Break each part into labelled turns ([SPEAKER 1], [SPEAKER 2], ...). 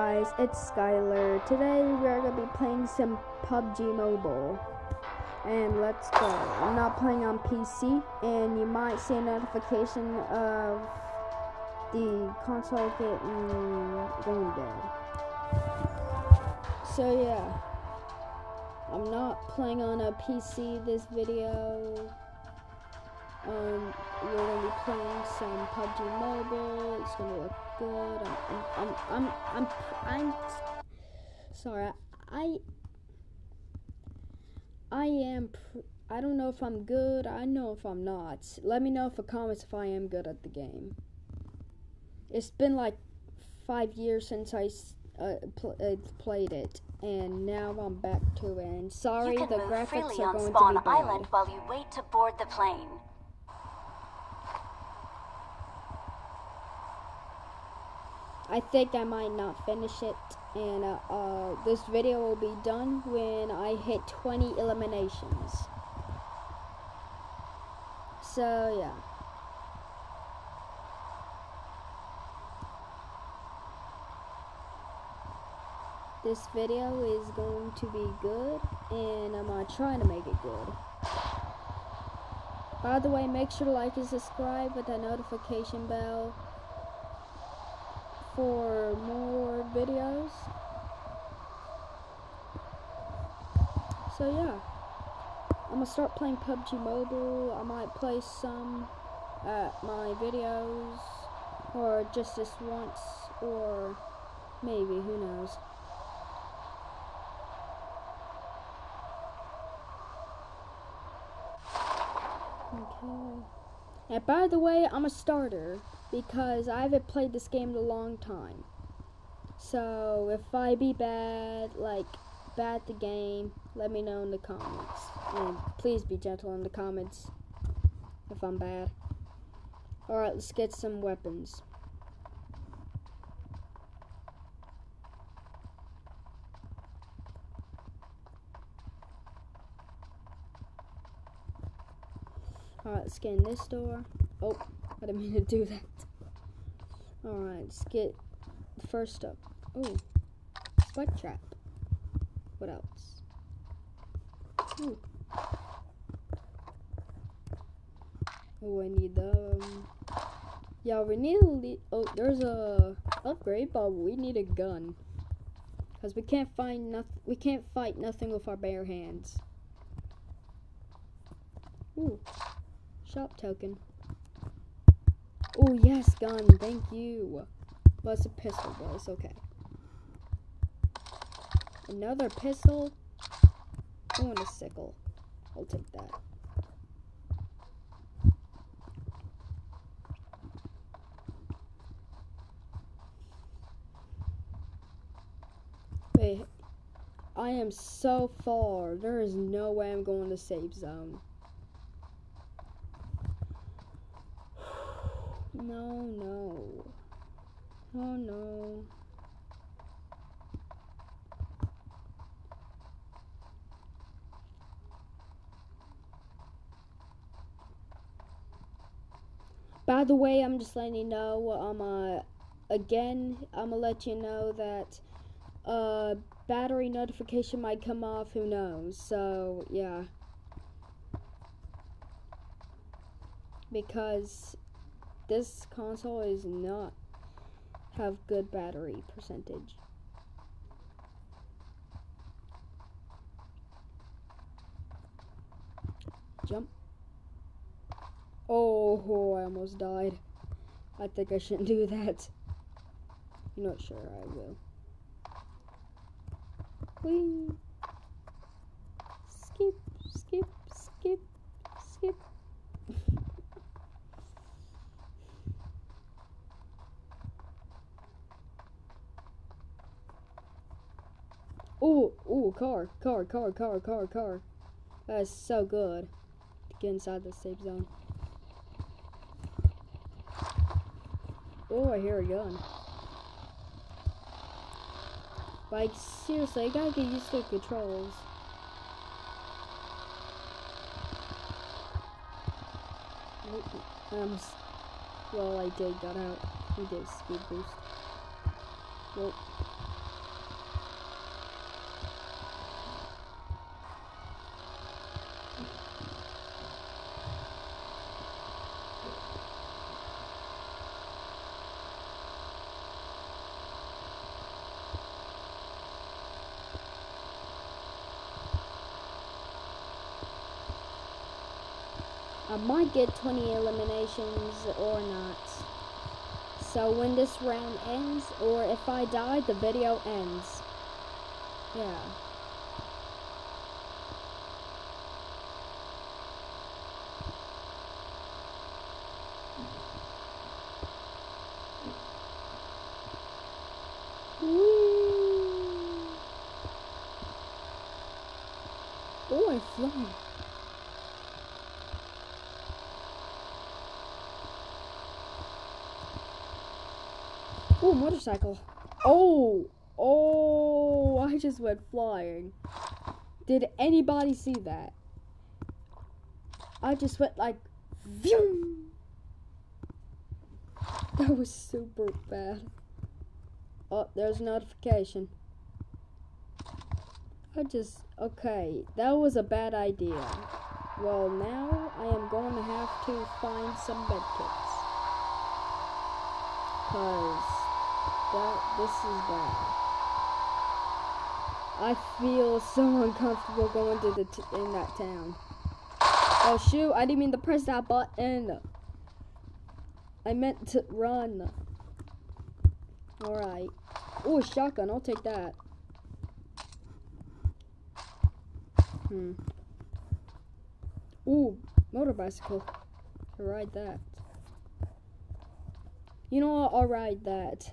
[SPEAKER 1] guys, it's Skylar. Today we are going to be playing some PUBG Mobile. And let's go. I'm not playing on PC, and you might see a notification of the console getting going dead. So yeah, I'm not playing on a PC this video. Um, we're gonna be playing some PUBG Mobile. It's gonna look good. I'm, I'm, I'm, I'm, I'm, I'm sorry. I, I am. I don't know if I'm good. I know if I'm not. Let me know in the comments if I am good at the game. It's been like five years since I uh, pl uh, played it, and now I'm back to it. And sorry,
[SPEAKER 2] the
[SPEAKER 1] graphics
[SPEAKER 2] are
[SPEAKER 1] going to be bad.
[SPEAKER 2] Island while you wait to board the plane.
[SPEAKER 1] I think I might not finish it and uh, uh, this video will be done when I hit 20 eliminations. So yeah. This video is going to be good and I'm uh, trying to make it good. By the way make sure to like and subscribe with that notification bell for more videos. So yeah, I'm gonna start playing PUBG Mobile. I might play some at my videos, or just this once, or maybe, who knows. Okay. And by the way, I'm a starter because I haven't played this game in a long time. So if I be bad, like bad the game, let me know in the comments. And please be gentle in the comments if I'm bad. Alright, let's get some weapons. Alright, let's this door. Oh, I didn't mean to do that. Alright, let's get the first up. Oh, spike trap. What else? Ooh. Oh, I need the. Um, yeah, we need a. Oh, there's a upgrade, but we need a gun. Cause we can't find nothing. We can't fight nothing with our bare hands. Ooh, shop token. Oh, yes, gun. Thank you. Well, it's a pistol, but it's okay. Another pistol. I want a sickle. I'll take that. Wait. I am so far. There is no way I'm going to safe zone. No, no. Oh, no. By the way, I'm just letting you know, um, uh, again, I'm gonna let you know that, uh, battery notification might come off, who knows, so, yeah. Because this console is not have good battery percentage. Jump. Oh, I almost died. I think I shouldn't do that. You're not sure I will. Whee! Ooh, ooh, car, car, car, car, car, car. That is so good to get inside the safe zone. Oh, I hear a gun. Like, seriously, I gotta get used to the controls. Um, well, I did got out. He did speed boost. Well, might get 20 eliminations or not. So when this round ends, or if I die, the video ends. Yeah. Oh, I'm flying. Oh, motorcycle. Oh, oh, I just went flying. Did anybody see that? I just went like, Vroom! That was super bad. Oh, there's a notification. I just, okay, that was a bad idea. Well, now I am going to have to find some bed medkits. Cause that, this is bad. I feel so uncomfortable going to the in that town. Oh shoot, I didn't mean to press that button. I meant to run. Alright. Oh, shotgun, I'll take that. Hmm. Ooh, motor bicycle. I'll ride that. You know what? I'll ride that.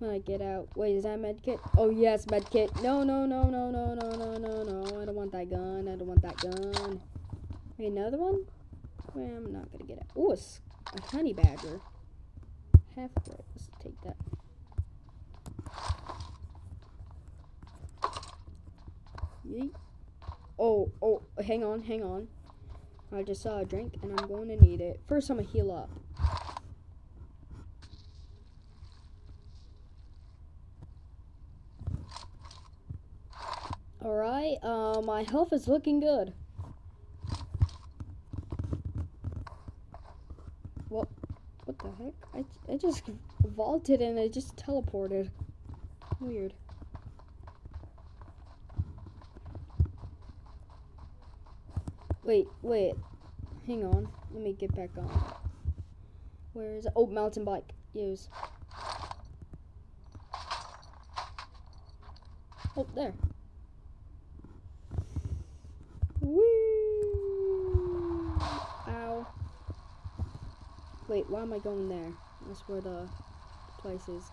[SPEAKER 1] When I get out. Wait, is that medkit? Oh yes, medkit. No, no, no, no, no, no, no, no, no. I don't want that gun. I don't want that gun. Wait, another one? Well, I'm not gonna get it. Oh, it's a honey badger. Half right. Let's take that. Yeet. Oh, oh, hang on, hang on. I just saw a drink and I'm going to need it. First, I'm gonna heal up. Alright, uh, my health is looking good. What? What the heck? I, I just vaulted and I just teleported. Weird. Wait, wait. Hang on. Let me get back on. Where is it? Oh, mountain bike. Use. Oh, there. Whee! Ow. Wait, why am I going there? That's where the place is.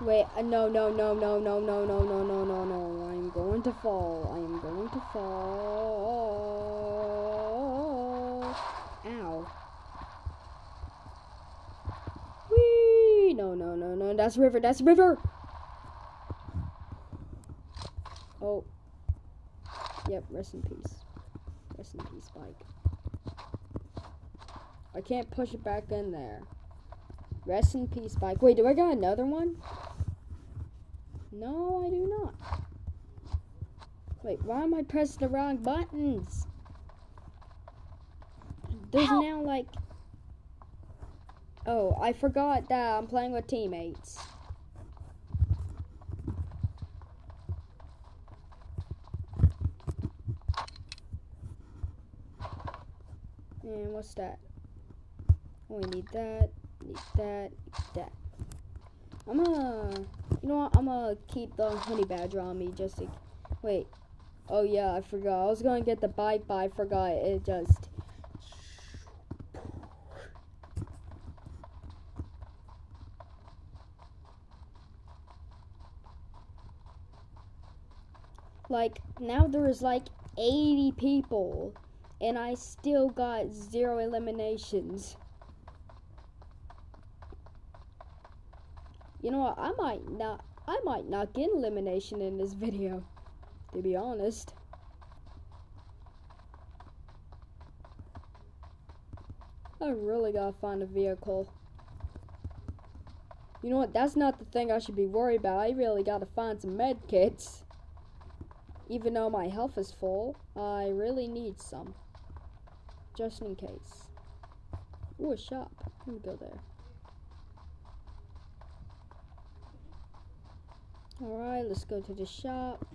[SPEAKER 1] Wait, uh, no, no, no, no, no, no, no, no, no, no, no. I am going to fall. I am going to fall. Ow. Whee! No, no, no, no. That's river. That's river. Oh. Yep, rest in peace. Rest in peace, bike. I can't push it back in there. Rest in peace, bike. Wait, do I got another one? No, I do not. Wait, why am I pressing the wrong buttons? There's
[SPEAKER 2] Help.
[SPEAKER 1] now like... Oh, I forgot that I'm playing with teammates. And what's that? Oh, we need that, need that, need that. I'm gonna, you know what? I'm gonna keep the honey badger on me just to. Wait. Oh yeah, I forgot. I was gonna get the bike, but I forgot. It just. Like now there is like 80 people, and I still got zero eliminations. You know what? I might not. I might not get elimination in this video. To be honest. I really gotta find a vehicle. You know what? That's not the thing I should be worried about. I really gotta find some med kits. Even though my health is full, I really need some. Just in case. Ooh, a shop. Let me go there. Alright, let's go to the shop.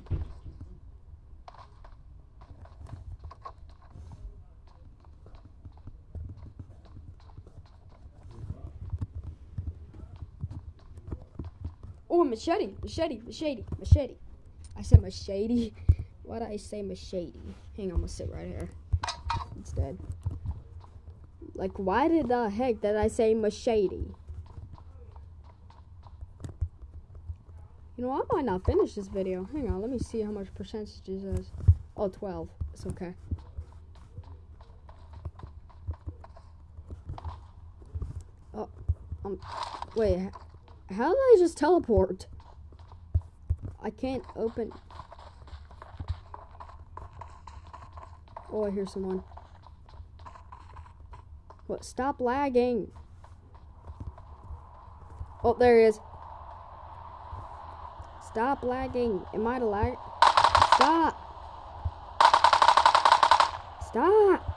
[SPEAKER 1] Oh, machete, machete, machete, machete. I said machete. Why did I say machete? Hang on, I'm gonna sit right here It's dead. Like, why did the heck did I say machete? You know, I might not finish this video. Hang on, let me see how much percentages is. Oh, 12. It's okay. Oh, um, wait. How did I just teleport? I can't open. Oh, I hear someone. What? Stop lagging. Oh, there he is. Stop lagging. Am I the lag? Stop. Stop.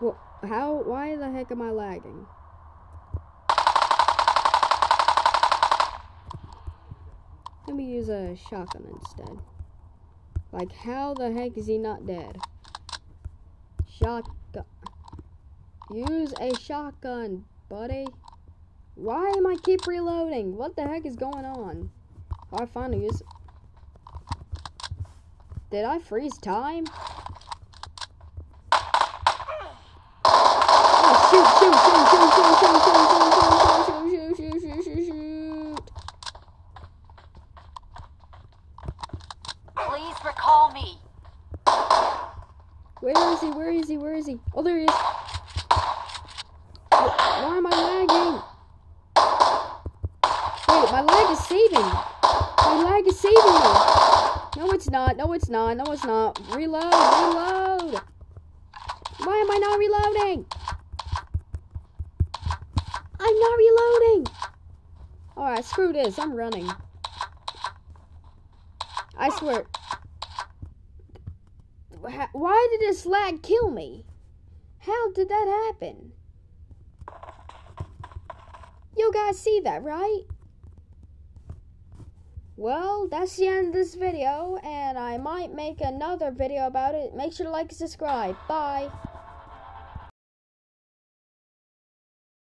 [SPEAKER 1] Well, how? Why the heck am I lagging? Let me use a shotgun instead. Like, how the heck is he not dead? Shotgun. Use a shotgun, buddy. Why am I keep reloading? What the heck is going on? I finally use. Did I freeze time? Where is he? Where is he? Where is he? Oh, there he is. Why am I lagging? Wait, my lag is saving. My lag is saving me. No, it's not. No, it's not. No, it's not. Reload. Reload. Why am I not reloading? I'm not reloading. Alright, screw this. I'm running. I swear. Why did this lag kill me? How did that happen? You guys see that, right? Well, that's the end of this video, and I might make another video about it. Make sure to like and subscribe. Bye.